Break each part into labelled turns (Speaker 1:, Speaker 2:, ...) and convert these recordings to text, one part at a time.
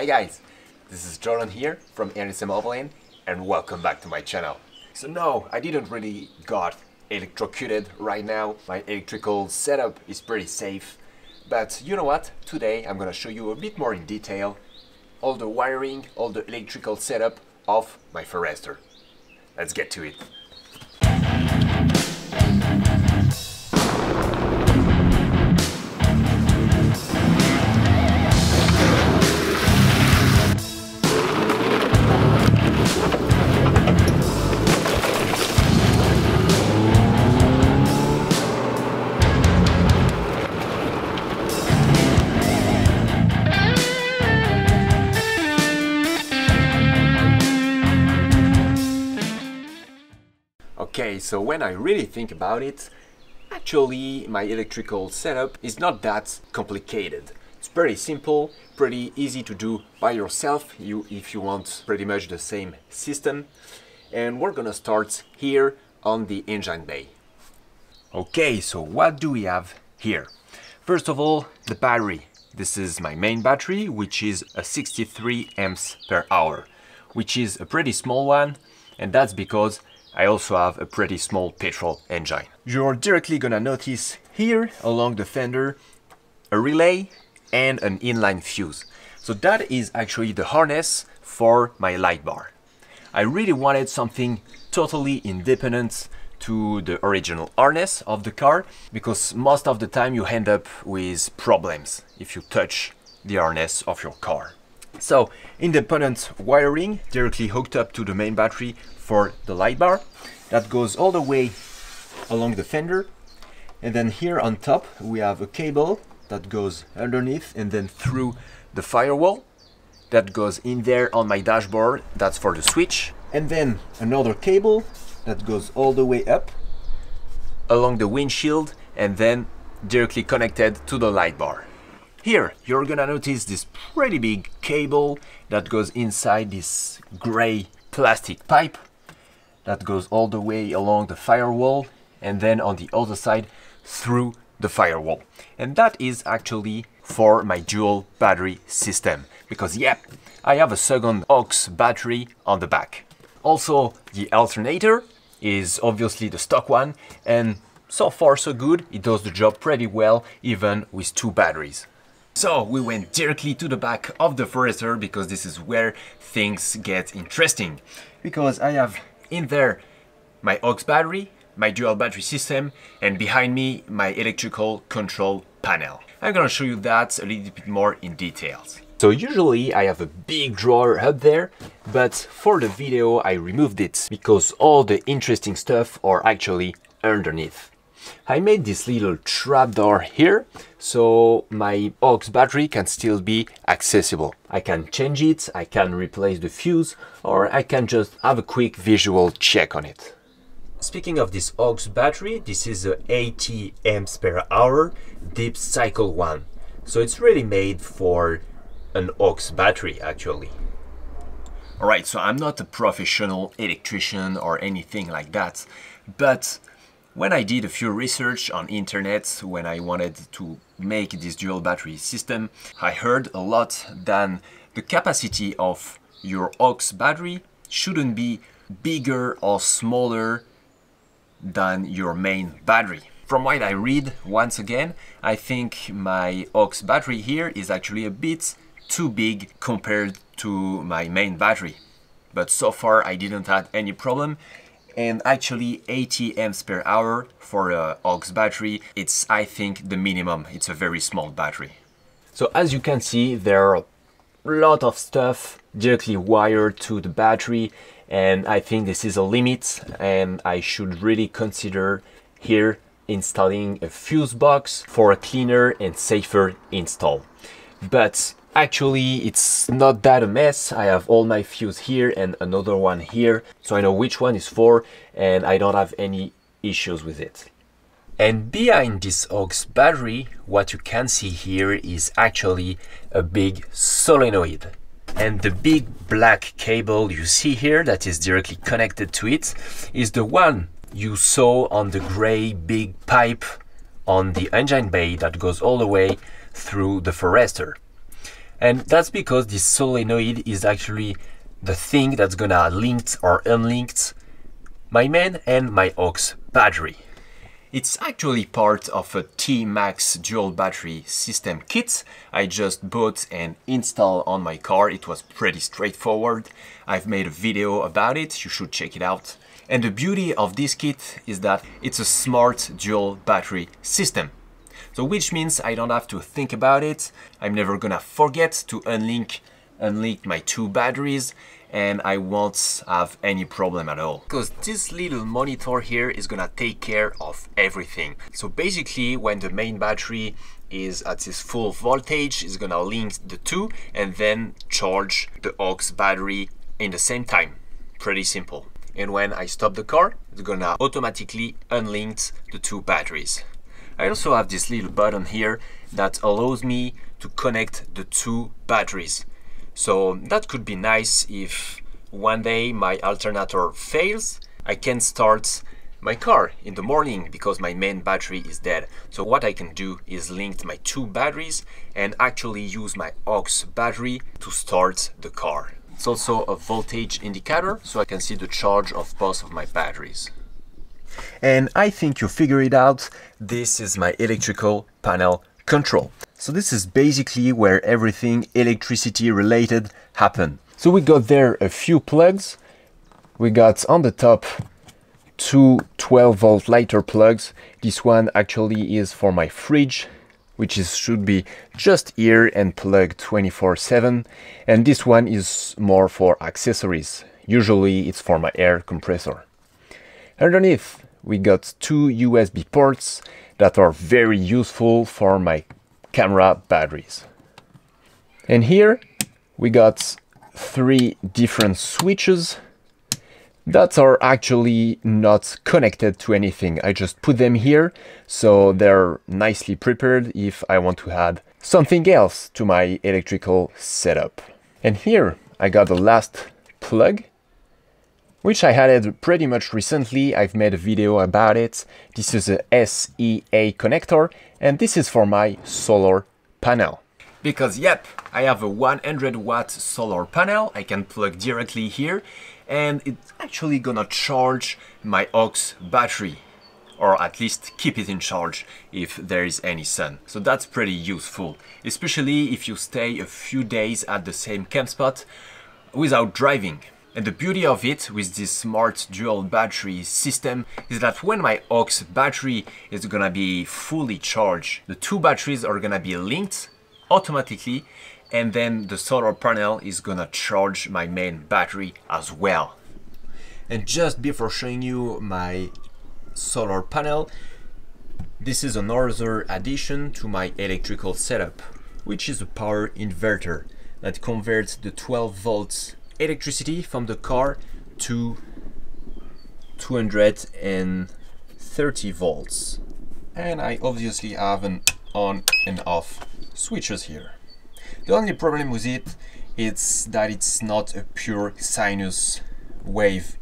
Speaker 1: Hi guys, this is Jordan here from RSM Overland and welcome back to my channel. So no, I didn't really got electrocuted right now. My electrical setup is pretty safe. But you know what? Today I'm gonna show you a bit more in detail all the wiring, all the electrical setup of my Forester. Let's get to it. So when I really think about it, actually my electrical setup is not that complicated. It's pretty simple, pretty easy to do by yourself you, if you want pretty much the same system. And we're gonna start here on the engine bay. Okay, so what do we have here? First of all, the battery. This is my main battery, which is a 63 amps per hour, which is a pretty small one, and that's because I also have a pretty small petrol engine. You're directly gonna notice here along the fender a relay and an inline fuse. So that is actually the harness for my light bar. I really wanted something totally independent to the original harness of the car because most of the time you end up with problems if you touch the harness of your car. So independent wiring directly hooked up to the main battery for the light bar. That goes all the way along the fender. And then here on top we have a cable that goes underneath and then through the firewall. That goes in there on my dashboard. That's for the switch. And then another cable that goes all the way up along the windshield and then directly connected to the light bar here you're gonna notice this pretty big cable that goes inside this gray plastic pipe that goes all the way along the firewall and then on the other side through the firewall. And that is actually for my dual battery system because yep, I have a second aux battery on the back. Also, the alternator is obviously the stock one and so far so good, it does the job pretty well even with two batteries. So we went directly to the back of the Forester because this is where things get interesting. Because I have in there my aux battery, my dual battery system, and behind me my electrical control panel. I'm gonna show you that a little bit more in details. So usually I have a big drawer up there, but for the video I removed it because all the interesting stuff are actually underneath. I made this little trap door here so my aux battery can still be accessible. I can change it, I can replace the fuse or I can just have a quick visual check on it. Speaking of this aux battery, this is a 80 amps per hour deep cycle one. So it's really made for an aux battery actually. Alright, so I'm not a professional electrician or anything like that, but when I did a few research on internet when I wanted to make this dual battery system, I heard a lot that the capacity of your aux battery shouldn't be bigger or smaller than your main battery. From what I read, once again, I think my aux battery here is actually a bit too big compared to my main battery. But so far I didn't have any problem and actually 80 amps per hour for a aux battery it's I think the minimum. It's a very small battery. So as you can see there are a lot of stuff directly wired to the battery and I think this is a limit and I should really consider here installing a fuse box for a cleaner and safer install. But Actually, it's not that a mess. I have all my fuse here and another one here, so I know which one is for and I don't have any issues with it. And behind this aux battery, what you can see here is actually a big solenoid. And the big black cable you see here that is directly connected to it is the one you saw on the gray big pipe on the engine bay that goes all the way through the Forester. And that's because this solenoid is actually the thing that's gonna link or unlink my main and my aux battery. It's actually part of a T-Max dual battery system kit I just bought and installed on my car. It was pretty straightforward. I've made a video about it, you should check it out. And the beauty of this kit is that it's a smart dual battery system. So which means I don't have to think about it. I'm never gonna forget to unlink, unlink my two batteries and I won't have any problem at all. Because this little monitor here is gonna take care of everything. So basically when the main battery is at its full voltage, it's gonna link the two and then charge the aux battery in the same time. Pretty simple. And when I stop the car, it's gonna automatically unlink the two batteries. I also have this little button here that allows me to connect the two batteries. So that could be nice if one day my alternator fails, I can start my car in the morning because my main battery is dead. So what I can do is link my two batteries and actually use my aux battery to start the car. It's also a voltage indicator so I can see the charge of both of my batteries. And I think you figure it out. This is my electrical panel control. So this is basically where everything electricity related happen. So we got there a few plugs. We got on the top two 12 volt lighter plugs. This one actually is for my fridge, which is should be just here and plugged 24 7. And this one is more for accessories. Usually it's for my air compressor. Underneath, we got two USB ports that are very useful for my camera batteries. And here we got three different switches that are actually not connected to anything. I just put them here so they're nicely prepared if I want to add something else to my electrical setup. And here I got the last plug which I added pretty much recently. I've made a video about it. This is a SAE connector and this is for my solar panel. Because yep, I have a 100 watt solar panel I can plug directly here and it's actually gonna charge my aux battery or at least keep it in charge if there is any sun. So that's pretty useful, especially if you stay a few days at the same camp spot without driving. And the beauty of it with this smart dual battery system is that when my aux battery is gonna be fully charged, the two batteries are gonna be linked automatically and then the solar panel is gonna charge my main battery as well. And just before showing you my solar panel, this is another addition to my electrical setup, which is a power inverter that converts the 12 volts electricity from the car to 230 volts. And I obviously have an on and off switches here. The only problem with it is that it's not a pure sinus wave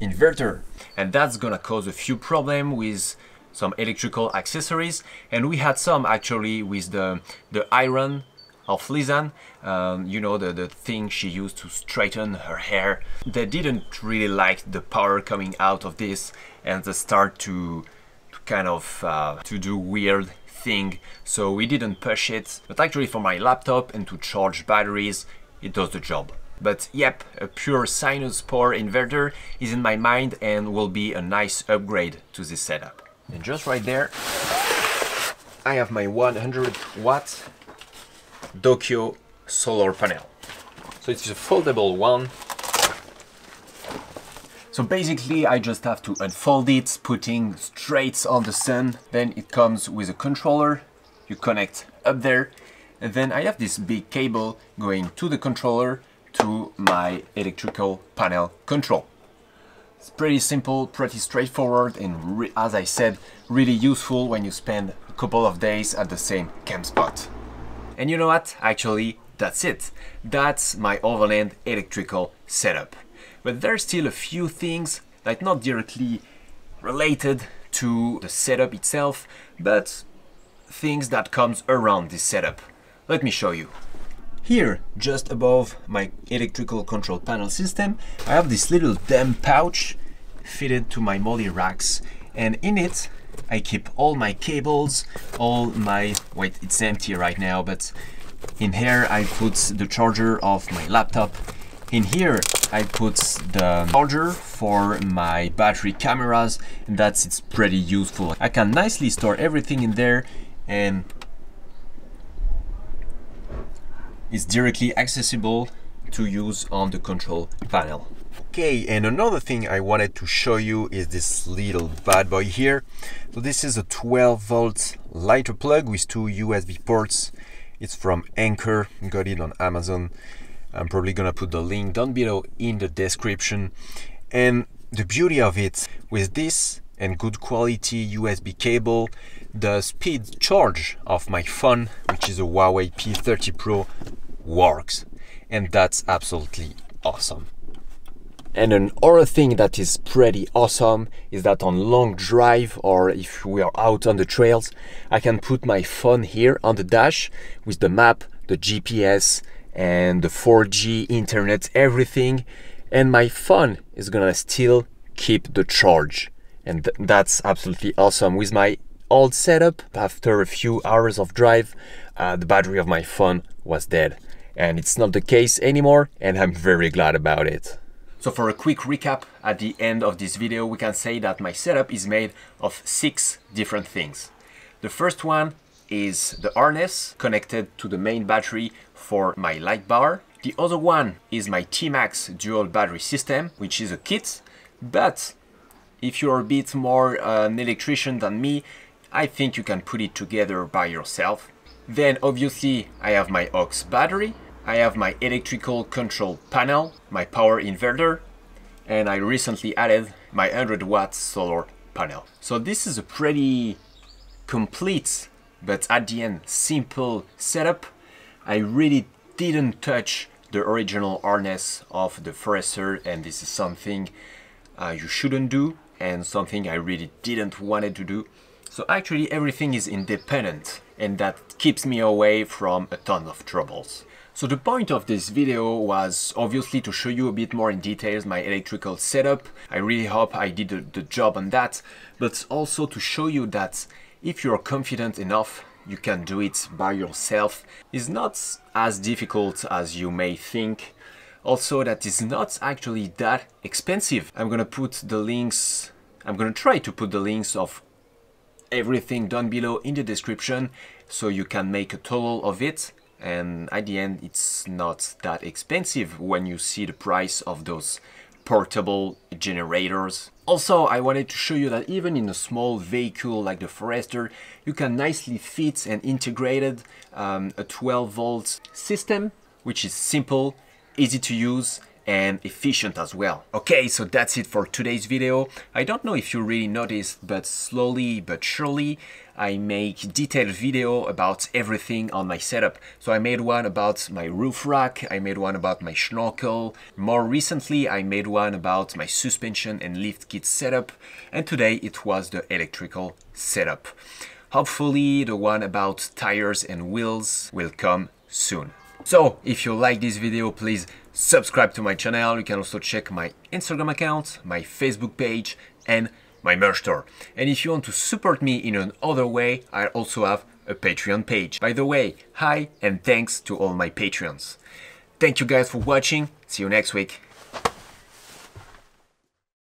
Speaker 1: inverter. And that's gonna cause a few problems with some electrical accessories. And we had some actually with the, the iron of Lizanne, um, you know, the, the thing she used to straighten her hair. They didn't really like the power coming out of this and they start to, to kind of uh, to do weird thing. So we didn't push it but actually for my laptop and to charge batteries it does the job. But yep a pure sinus power inverter is in my mind and will be a nice upgrade to this setup. And just right there I have my 100 watt Dokio solar panel. So it's a foldable one. So basically I just have to unfold it, putting straight on the sun. Then it comes with a controller. You connect up there. And then I have this big cable going to the controller to my electrical panel control. It's pretty simple, pretty straightforward and as I said, really useful when you spend a couple of days at the same camp spot. And you know what? Actually, that's it. That's my overland electrical setup. But there's still a few things that not directly related to the setup itself, but things that comes around this setup. Let me show you. Here, just above my electrical control panel system, I have this little dump pouch fitted to my MOLLE racks and in it I keep all my cables, all my, wait, it's empty right now, but in here I put the charger of my laptop. In here I put the charger for my battery cameras and that's it's pretty useful. I can nicely store everything in there and it's directly accessible to use on the control panel. Okay, and another thing I wanted to show you is this little bad boy here. So this is a 12 volt lighter plug with two USB ports. It's from Anker got it on Amazon. I'm probably gonna put the link down below in the description. And the beauty of it, with this and good quality USB cable, the speed charge of my phone, which is a Huawei P30 Pro, works. And that's absolutely awesome. And another thing that is pretty awesome is that on long drive or if we are out on the trails, I can put my phone here on the dash with the map, the GPS and the 4G internet, everything. And my phone is gonna still keep the charge. And th that's absolutely awesome. With my old setup, after a few hours of drive, uh, the battery of my phone was dead. And it's not the case anymore, and I'm very glad about it. So for a quick recap at the end of this video, we can say that my setup is made of six different things. The first one is the harness connected to the main battery for my light bar. The other one is my T-Max dual battery system, which is a kit, but if you're a bit more uh, an electrician than me, I think you can put it together by yourself. Then obviously I have my aux battery, I have my electrical control panel, my power inverter, and I recently added my 100 watt solar panel. So this is a pretty complete, but at the end simple setup. I really didn't touch the original harness of the Forester and this is something uh, you shouldn't do and something I really didn't wanted to do. So actually everything is independent and that keeps me away from a ton of troubles. So the point of this video was obviously to show you a bit more in details my electrical setup. I really hope I did the, job on that, but also to show you that if you're confident enough, you can do it by yourself. It's not as difficult as you may think. Also that is not actually that expensive. I'm gonna put the links, I'm gonna try to put the links of everything down below in the description so you can make a total of it and at the end it's not that expensive when you see the price of those portable generators. Also, I wanted to show you that even in a small vehicle like the Forester, you can nicely fit and integrated um, a 12 volt system, which is simple, easy to use, and efficient as well. Okay, so that's it for today's video. I don't know if you really noticed, but slowly but surely, I make detailed video about everything on my setup. So I made one about my roof rack, I made one about my schnorkel. More recently, I made one about my suspension and lift kit setup. And today it was the electrical setup. Hopefully the one about tires and wheels will come soon. So, if you like this video, please subscribe to my channel. You can also check my Instagram account, my Facebook page, and my merch store. And if you want to support me in another way, I also have a Patreon page. By the way, hi and thanks to all my Patreons. Thank you guys for watching. See you next week.